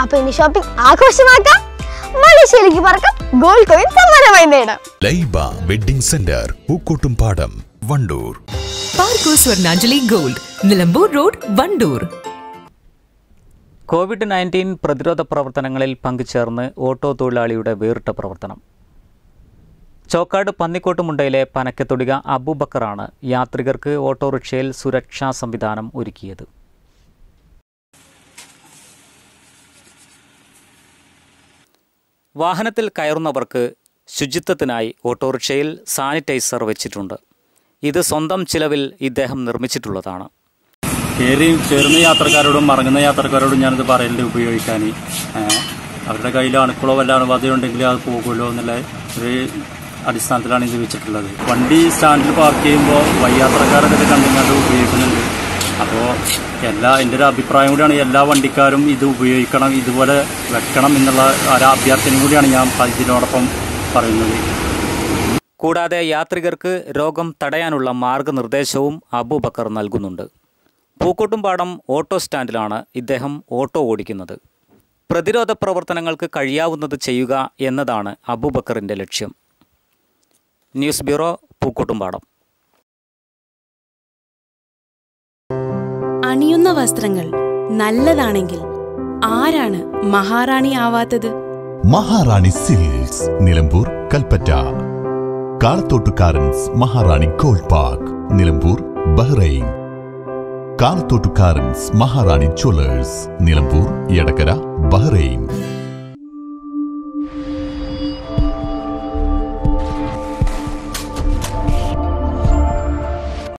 അപ്പൊ ഇനി ഷോപ്പിംഗ് ആഘോഷമാക്കാം. മലേഷ്യയിലേക്ക് പറക്കാം ഗോൾഡ് കോയിൻ സമ്മാനമായി നേടാം. Laiba wedding centre Pookkottumpadam Wandoor. പാർക്കോ Swarnanjali gold Nilambur road Wandoor. Covid nineteen പ്രതിരോധ പ്രവർത്തനങ്ങളിൽ പങ്കുചേർന്ന് ഓട്ടോ തൊഴിലാളിയുടെ വേറിട്ട പ്രവർത്തനം. ചോക്കാട് പന്നിക്കോട്ടുമുണ്ടയിലെ പനക്കത്തൊടിക അബൂബക്കറാണ് യാത്രികർക്ക് ഓട്ടോറിക്ഷയിൽ സുരക്ഷാ സംവിധാനം ഒരുക്കിയത്. വാഹനത്തിൽ കയറുന്നവർക്ക് ശുചിത്വത്തിനായി ഓട്ടോറിക്ഷയിൽ സാനിറ്റൈസർ വെച്ചിട്ടുണ്ട്. ഇത് സ്വന്തം ചിലവിൽ ഇദ്ദേഹം നിർമ്മിച്ചിട്ടുള്ളതാണ്. കയറി ചേർന്ന യാത്രക്കാരോടും മറങ്ങുന്ന യാത്രക്കാരോടും ഞാനിത് പറയലുണ്ട് ഉപയോഗിക്കാൻ അവരുടെ കയ്യിൽ അണുക്കളോ വല്ല അണുബാധയുണ്ടെങ്കിൽ അത് പോകുമല്ലോ എന്നുള്ള ഒരു അടിസ്ഥാനത്തിലാണ് ഇത് വെച്ചിട്ടുള്ളത്. വണ്ടി സ്റ്റാൻഡിൽ പാർക്ക് ചെയ്യുമ്പോൾ വയ്യാത്രക്കാരൊക്കെ ഇത് കണ്ടുകൊണ്ട് ഉപയോഗിക്കുന്നുണ്ട്. അപ്പോൾ എല്ലാ എന്റെ ഒരു അഭിപ്രായം കൂടിയാണ് എല്ലാ വണ്ടിക്കാരും ഇത് ഉപയോഗിക്കണം ഇതുപോലെ വെക്കണം എന്നുള്ള ഒരു അഭ്യർത്ഥനയും കൂടിയാണ് ഞാൻ ഇതിനോടൊപ്പം പറയുന്നത്. കൂടാതെ യാത്രികർക്ക് രോഗം തടയാനുള്ള മാർഗനിർദ്ദേശവും അബൂബക്കർ നൽകുന്നുണ്ട്. പൂക്കോട്ടുംപാടം ഓട്ടോ സ്റ്റാൻഡിലാണ് ഇദ്ദേഹം ഓട്ടോ ഓടിക്കുന്നത്. പ്രതിരോധ പ്രവർത്തനങ്ങൾക്ക് കഴിയാവുന്നത് ചെയ്യുക എന്നതാണ് അബൂബക്കറിന്റെ ലക്ഷ്യം. News bureau Pookkottumpadam. അണിയുന്ന വസ്ത്രങ്ങൾ നല്ലതാണെങ്കിൽ ആരാണ് മഹാറാണി ആവാത്തത്? Maharani silks Nilambur Kalpetta. കാളത്തോട്ടുകാരൻസ് Maharani gold park Nilambur Bahrain. കാളത്തോട്ടുകാരൻസ് Maharani jewellers Nilambur Edakkara Bahrain.